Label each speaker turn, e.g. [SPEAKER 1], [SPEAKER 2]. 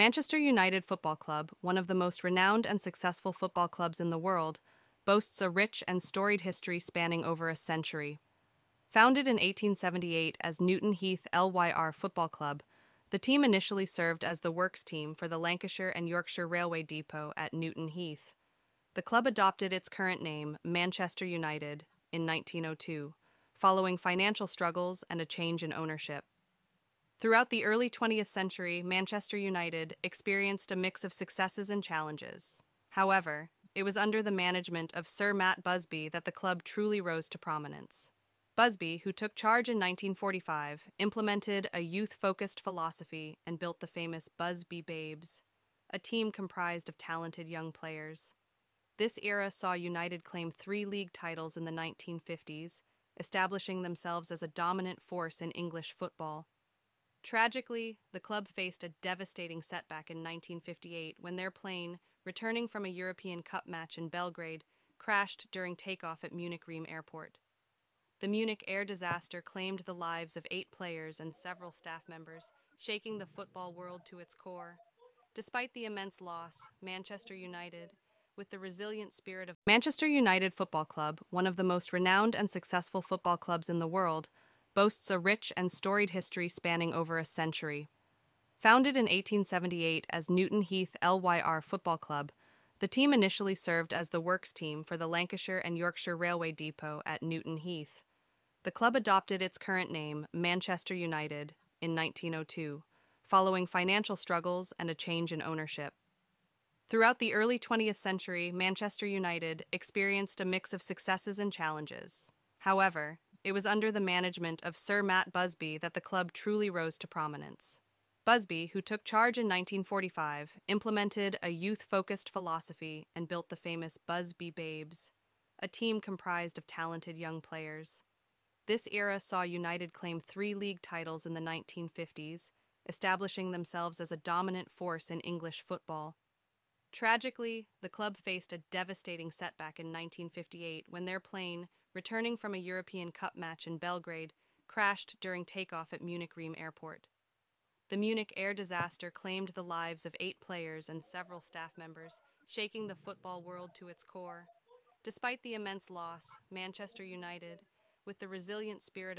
[SPEAKER 1] Manchester United Football Club, one of the most renowned and successful football clubs in the world, boasts a rich and storied history spanning over a century. Founded in 1878 as Newton Heath LYR Football Club, the team initially served as the works team for the Lancashire and Yorkshire Railway Depot at Newton Heath. The club adopted its current name, Manchester United, in 1902, following financial struggles and a change in ownership. Throughout the early 20th century, Manchester United experienced a mix of successes and challenges. However, it was under the management of Sir Matt Busby that the club truly rose to prominence. Busby, who took charge in 1945, implemented a youth focused philosophy and built the famous Busby Babes, a team comprised of talented young players. This era saw United claim three league titles in the 1950s, establishing themselves as a dominant force in English football. Tragically, the club faced a devastating setback in 1958 when their plane, returning from a European Cup match in Belgrade, crashed during takeoff at Munich Riem Airport. The Munich air disaster claimed the lives of eight players and several staff members, shaking the football world to its core. Despite the immense loss, Manchester United, with the resilient spirit of Manchester United Football Club, one of the most renowned and successful football clubs in the world, boasts a rich and storied history spanning over a century. Founded in 1878 as Newton Heath LYR Football Club, the team initially served as the works team for the Lancashire and Yorkshire Railway Depot at Newton Heath. The club adopted its current name, Manchester United, in 1902, following financial struggles and a change in ownership. Throughout the early 20th century, Manchester United experienced a mix of successes and challenges. However, it was under the management of Sir Matt Busby that the club truly rose to prominence. Busby, who took charge in 1945, implemented a youth focused philosophy and built the famous Busby Babes, a team comprised of talented young players. This era saw United claim three league titles in the 1950s, establishing themselves as a dominant force in English football. Tragically, the club faced a devastating setback in 1958 when their plane, returning from a European Cup match in Belgrade, crashed during takeoff at Munich Riem Airport. The Munich air disaster claimed the lives of eight players and several staff members, shaking the football world to its core. Despite the immense loss, Manchester United, with the resilient spirit of